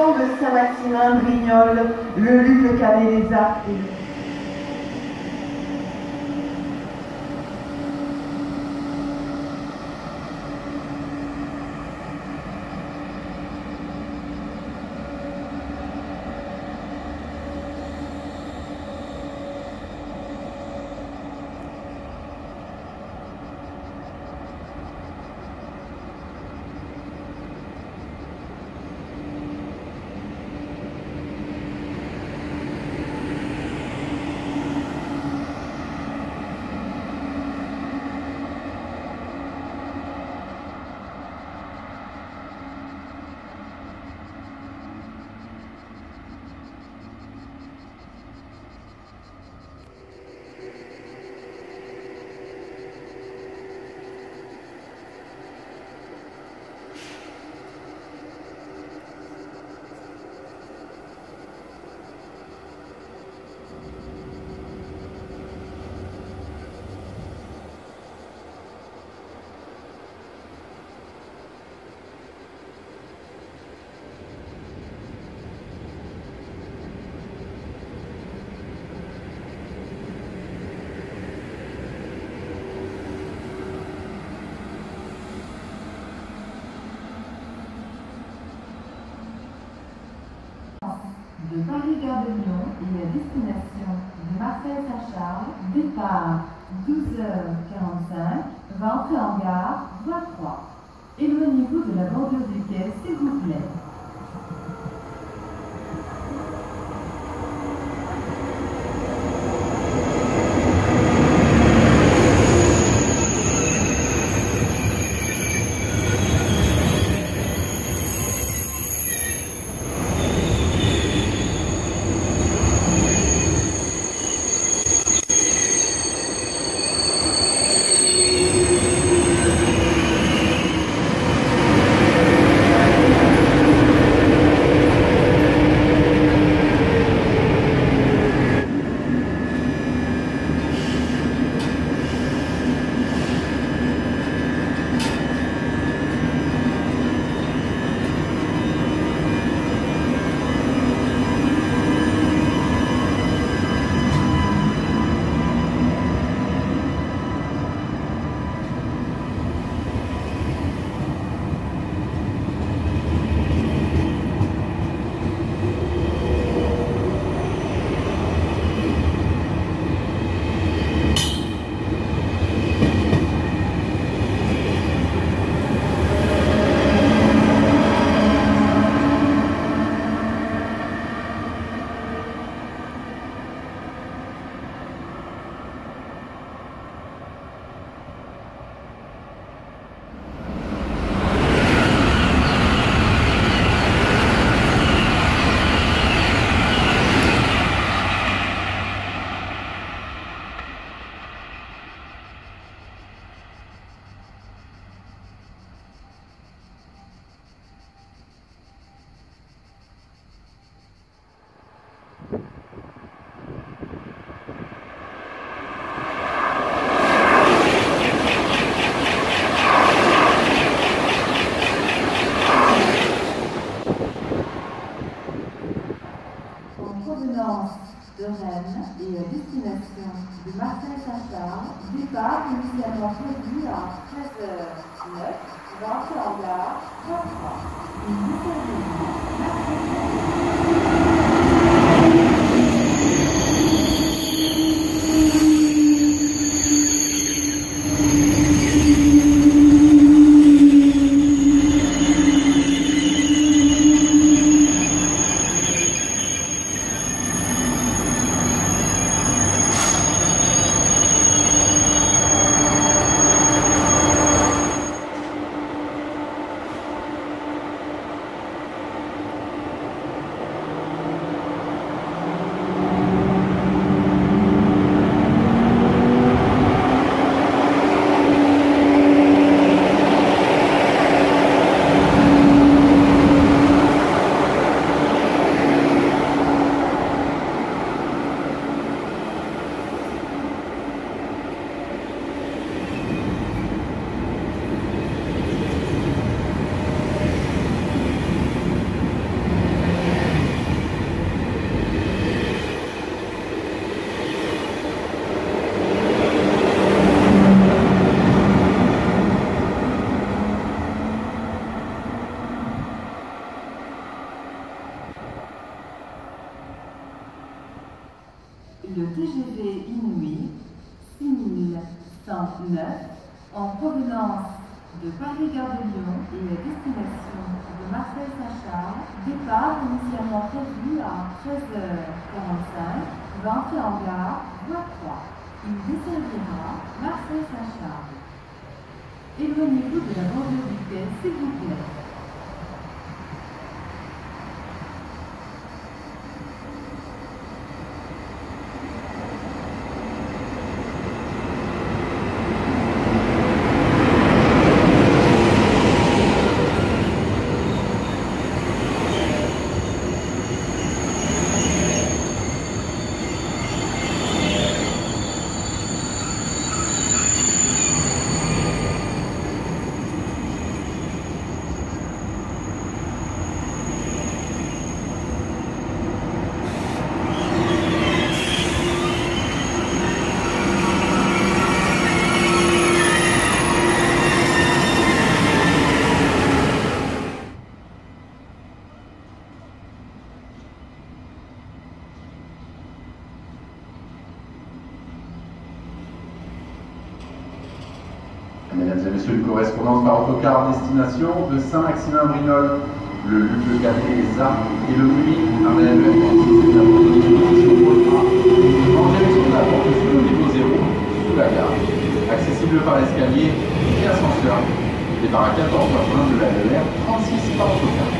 ensemble Salatinin, Brignol, Leluc, le Caméléza et de Paris-Gare de Lyon et à destination de Marseille-Saint-Charles, départ 12h45, va entrer en gare, voie 3. Éloignez-vous de la bordure du quai, s'il vous plaît. Prévu à 13h09, va entrer en gare, voie 3. Une desservie Marseille-Saint-Charles. TGV Inouï 6109 en provenance de Paris-Gare de Lyon et à destination de Marseille-Saint-Charles, départ initialement prévu à 13h45, entrée en gare, voie 3. Il desservira Marseille-Saint-Charles. Éloignez-vous de la banlieue du quai, s'il vous plaît. Mesdames et messieurs, une correspondance par autocar destination de Saint-Maximin-Brignoles. Le Luc, le Cadet, les et le Puy, un élève c'est la proposition pour le train. En direction de la porte sous le niveau 0, sous la gare, accessible par l'escalier et ascenseur. Départ à 14h20 de la LR, 36 par autocar.